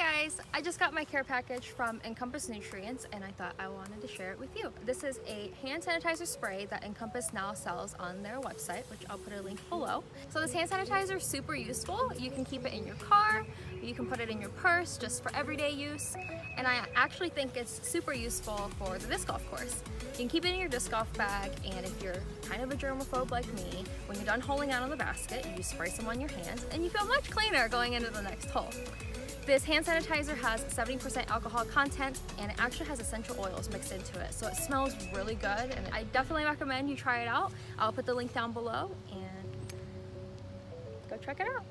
guys, I just got my care package from Encompass Nutrients and I thought I wanted to share it with you. This is a hand sanitizer spray that Encompass now sells on their website, which I'll put a link below. So this hand sanitizer is super useful. You can keep it in your car, you can put it in your purse just for everyday use, and I actually think it's super useful for the disc golf course. You can keep it in your disc golf bag, and if you're kind of a germaphobe like me, when you're done holing out on the basket, you spray some on your hands, and you feel much cleaner going into the next hole. This hand sanitizer has 70% alcohol content and it actually has essential oils mixed into it. So it smells really good and I definitely recommend you try it out. I'll put the link down below and go check it out.